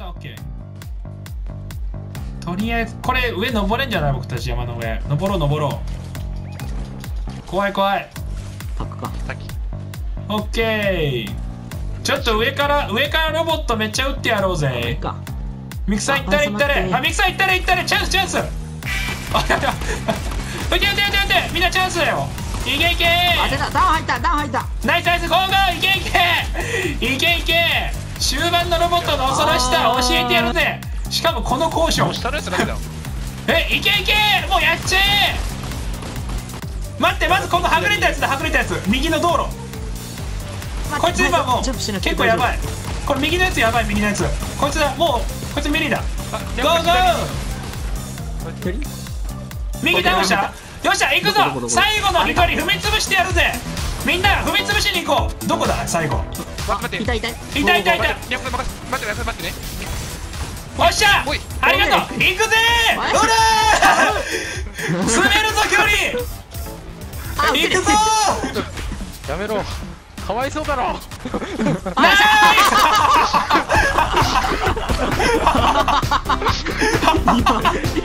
ったオッケーとりあえずこれ上登れんじゃない？僕たち山の上。登ろう登ろう。怖い怖い。パックか。さっきオッケーちょっと上から上からロボットめっちゃ撃ってやろういいぜか。ミクさん行ったれ行ったれ。ああミクさん行ったれ行ったれ。チャンスチャンス。あやった撃て撃て撃て撃て。みんなチャンスだよ。いけいけ。あ出た。ダウン入ったダウン入った。ナイスナイス。ゴーゴー。いけいけ。いけいけ終盤のロボットの恐ろしさ教えてやるぜ。しかもこの交渉下のやつダメだえいけいけ！もうやっちゃえ！待ってまずこのはぐれたやつだはぐれたやつ。右の道路。こいつ今もうジャンプしなくて結構やばい。これ右のやつやばい右のやつ。こいつだ。もうこいつミリだ。あゴーゴー！一人右倒した。よっしゃ行くぞ最後の光踏み潰してやるぜみんな踏み潰しに行こう。どこだ？最後。待って。いたい。たいたいたい。た待って待って待ってね。おっしゃ！おい。ありがとう。行くぜ！ほらー 詰めるぞ距離！あ行くぞ！やめろ。かわいそうだろ。ナイ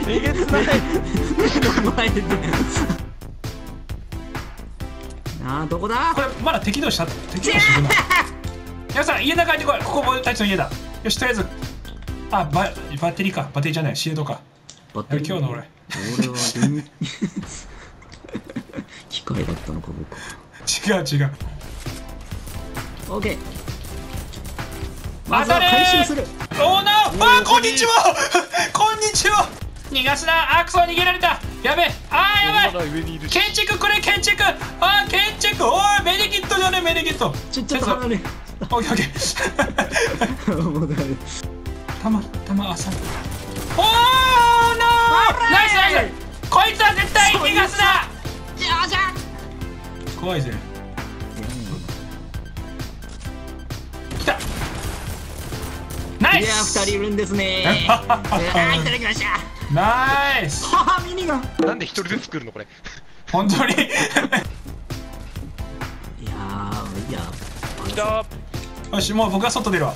えげつない前でどこだスこれまだ敵同士だ敵同士い。るな皆さん家の中入ってこい。ここ僕たちの家だ。よしとりあえず。あババッテリーか。バッテリーじゃない。シールドか。バッテリー。今日の俺。俺は電 機械だったのか僕違う違う。オッケー。まずは回収する。オーナーあこんにちは。こんにちは。逃がすな。あクソ逃げられた。やべえ。あーやばい。建築くれ建築。あゃねメディキットちょちょっと離れオッケーオッケー。もうダメ玉玉朝。おーナーナイスナイス。こいつは絶対逃がすな。じゃあじゃ怖いぜ。来た。ナイいやス二人いるんですね。あ ーいただきました。ナイス。ははミニガン。なんで一人ずつ来るのこれ。本当にいやーいや来た。よしもう僕は外出るわ。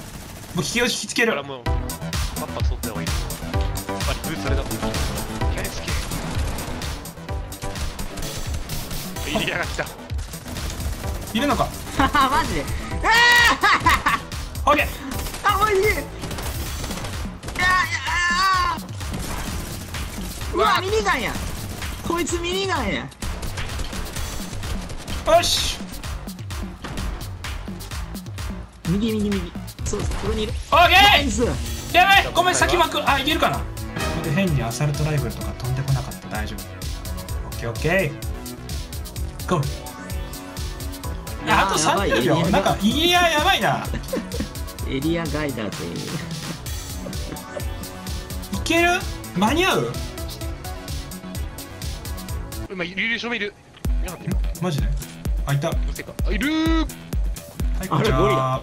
もう引きを引きつける。だからもうパッパ取った方がいい。やっぱりブーツされたキャレスケ。エリアが来た。いるのか？は はマジで。オッケー。あマジでい。やいやあーうわミニガンや。こいつミニガンや。よし右右右。そうここにいる。オッケー！やばい！ごめん先巻く。あいけるかな？ここで変にアサルトライフルとか飛んでこなかった。大丈夫。オッケーオッケー。ゴー。いやあとやばい。30秒。なんかいややばいな。エリアガイダーという。いける？間に合う？今いるいるいる。マジで？あいた。あいるー。いこんにちあれゴリラ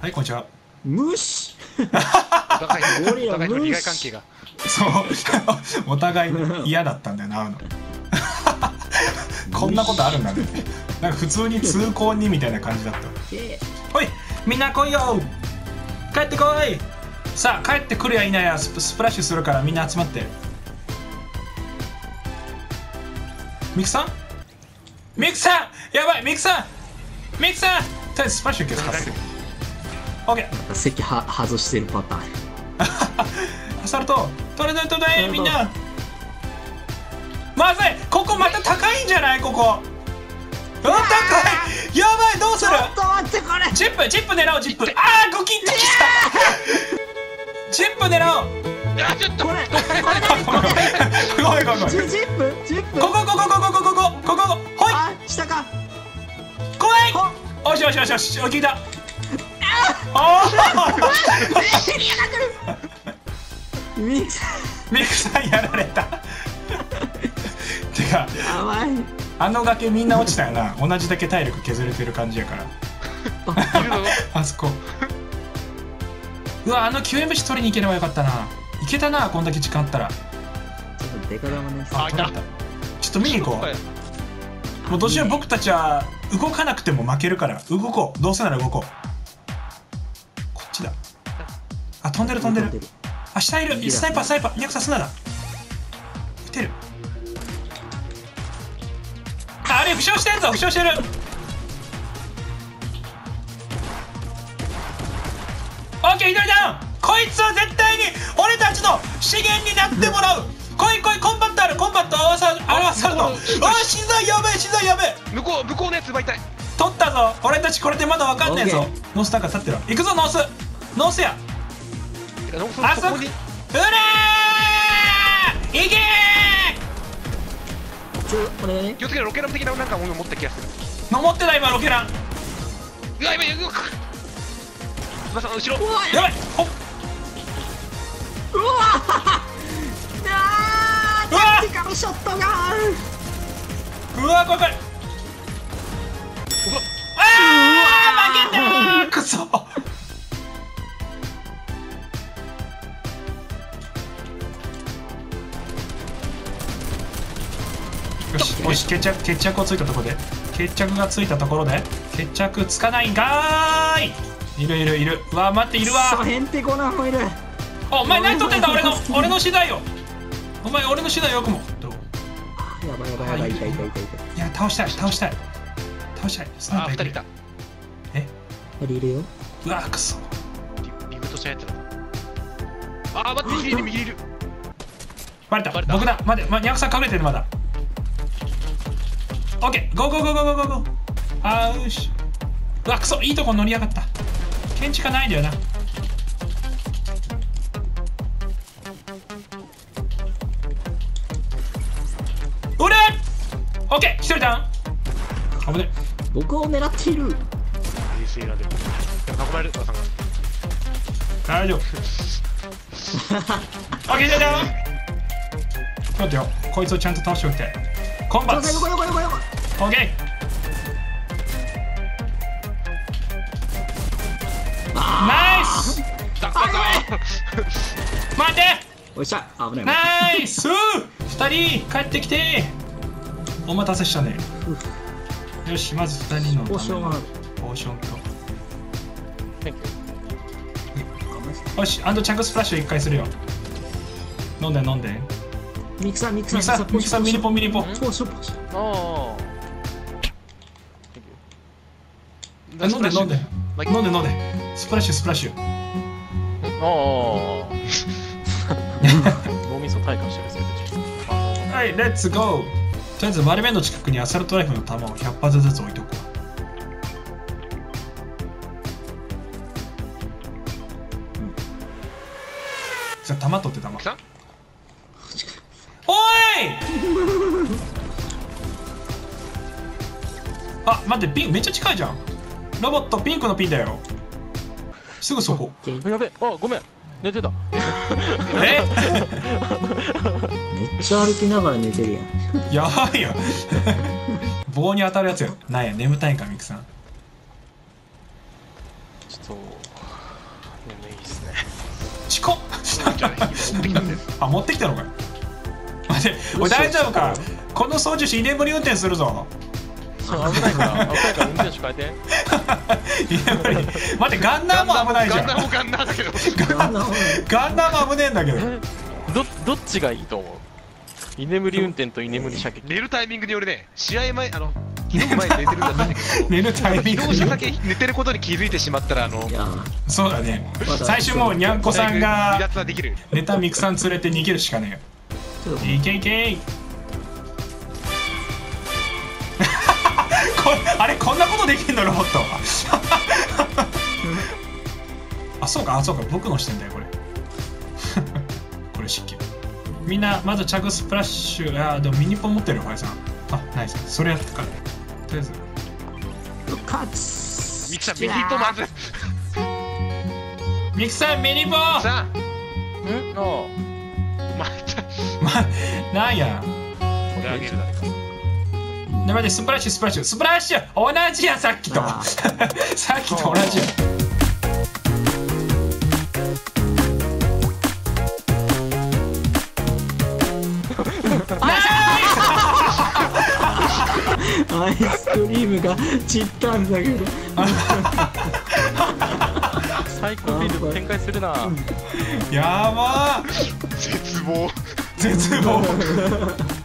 ははいこんにちは。虫お互いの利害関係が。そう。お互い嫌だったんだよな会うの。こんなことあるんだね。なんか普通に通行にみたいな感じだった。でおいみんな来いよ。帰ってこい。さあ帰ってくるやいないやスプスプラッシュするからみんな集まって。ミクさん？ミクさん。やばいミクさん！ミクさん！とりあえずスプラッシュ消すからオッケー席は外してるパターン。アサルトトレトレトレみんな。まずい。ここまた高いんじゃない？ここ。うわ高い。やばい。どうする？チップチップ狙おうチップ。あーゴキッときたチップ狙おう。あちょっとこれこれ。ごめんごめんごめんジジップジップ。ここここここここここここ。ほい。あ下か。来い。ほよしよしよしよし。お聞いたおーミキさミクさんやられた。てかんやばい。あの崖みんな落ちたよな。同じだけ体力削れてる感じやから。あそこ。うわあの救援物資取りに行ければよかったな。行けたなこんだけ時間あったら。ちょっとデカ玉ですあ取れちょっと見に行こう。もうどうしよう僕たちは動かなくても負けるから。動こう。どうせなら動こう飛んでる飛んでる。飛んでる。あ下いる。スナイパースナイパー。200さすなだ。撃てる。ああれ負傷してるぞ。負傷してる。オッケー左ダウン。こいつは絶対に俺たちの資源になってもらう。来い来いコンバットある。コンバット合わさる合わさるの。ああ資材やべえ資材やべえ。向こう向こうのやつ奪いたい。取ったぞ。俺たちこれでまだわかんねえぞ。ノースなんか立ってるわ行くぞノース。ノースやあそこに。うらーいけちょこれ？ね気をつけろロケラン的ななんかもの持った気がするー登ってない今ロケラン。うわやばいうわ翼さん後ろうわやばいほっうわあうわーティカルショットがうわ怖い怖いあー負けたーくそよしよし決着決着をついたところで。決着がついたところで決着つかないんかーい。いるいるいる。うわ待っているわ。そうへんてこなもいるおお前何取ってんだ俺の俺の資材をお前俺の資材よくもどう？やばいやばいやばい。痛い痛い痛い痛いい。や倒したい倒したい。倒したい。スナイパーいるあ二人いた。え？二人いるよ。うわくそ。リリフトしたやつだ。あー待って右にいる右にいる。バレた。バレた。僕だ。待って、ま、ニャクさん隠れてるまだオッケーゴーゴーゴーゴーゴーゴー。ゴーあーよし。うわくそ。いいとこ乗りやがった。検知がないんだよな。うれ。オッケー一人ダウン。危ね。僕を狙っている。大丈夫。オッケー一人ダウン。待ってよ。こいつをちゃんと倒しておいて。コンバッツ横横横横オッケー。ナイス待て。おっしゃ。危ない。ナイス二人帰ってきて。お待たせしたね。よしまず二人のためのポーション。はポーションと。Thank you. よし and チャグスプラッシュ一回するよ。飲んで飲んで。ミキサーミキサミキサーミキサーミニポンミニポン。ポーションポーション飲んで飲んで。飲んで飲んで。スプラッシュスプラッシュ。ああ 脳みそ退化してるぜはいレッツゴーとりあえず丸面の近くにアサルトライフルの弾を100発ずつ置いとくわ。じゃあ弾取って弾。さんおい！あ待ってピンめっちゃ近いじゃんロボットピンクのピンだよ。すぐそこ。やべあごめん。寝てた。え？めっちゃ歩きながら寝てるやん。やばいよ。棒に当たるやつよなんや眠たいんかミクさん。ちょっと眠いっすね。チコじゃ あ持っあ持ってきたのかよ。待って大丈夫か？この操縦士居眠り運転するぞ危ないから。危ないから運転手変えて。待ってガンナーも危ないじゃん。ガンナーもガンナーだけどガンナーも危ねえんだけどえどどっちがいいと思う居眠り運転と居眠り射撃寝るタイミングによるね試合前あの昨日前に寝てるんだったんだけど寝るタイミング移動車だけ寝てることに気づいてしまったらあのいやそうだね最初もうにゃんこさん離が脱はできるネタミクさん連れて逃げるしかねえよいけいけいあれこんなことできんのロボット。あそうかあそうか僕の視点だよこれ。これ湿気みんなまずチャグスプラッシュあでもミニポン持ってるよファイさん。あナイス。それやってから。とりあえず。カツミキさん右とまずミクさんミニポン。さん？ああまたまなんや。これあげる誰かね待ってスプラッシュスプラッシュスプラッシュ同じやさっきと。あ さっきと同じやアイスクリームが散ったんだけど。サイコフィールド展開するな。やばー。絶望。絶望